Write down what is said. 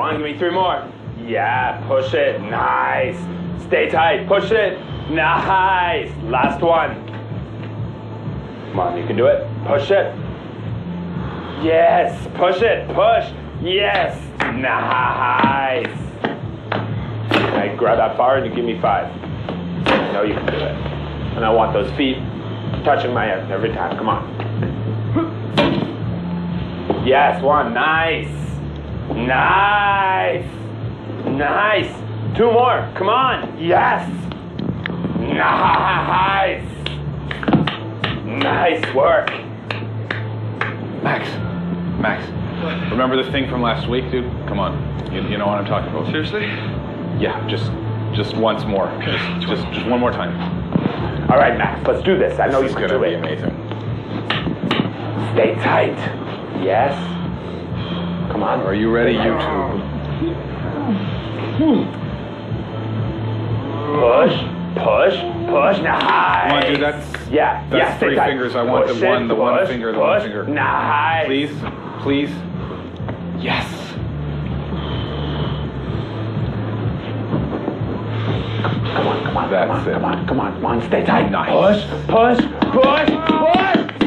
One, give me three more. Yeah, push it. Nice. Stay tight. Push it. Nice. Last one. Come on, you can do it. Push it. Yes. Push it. Push. Yes. Nice. I grab that bar and you give me five. I know you can do it. And I want those feet touching my head every time. Come on. Yes, one. Nice. Nice. Nice. Two more. Come on. Yes. Nice. Nice work. Max, Max, remember the thing from last week, dude? Come on, you, you know what I'm talking about. Seriously? Yeah, just, just once more. Just, just, just one more time. All right, Max, let's do this. I know This you is can gonna do be it. amazing. Stay tight. Yes. On. Are you ready, YouTube? Push, push, push. Nice. Come on, dude. That's Yeah, that's yeah. three fingers. I want the one, the one finger, the one push. finger. Nice. please, please. Yes. Come on, come on, That's come on, it. come on, come on, come on. Stay tight. Nice. Push, push, push, push.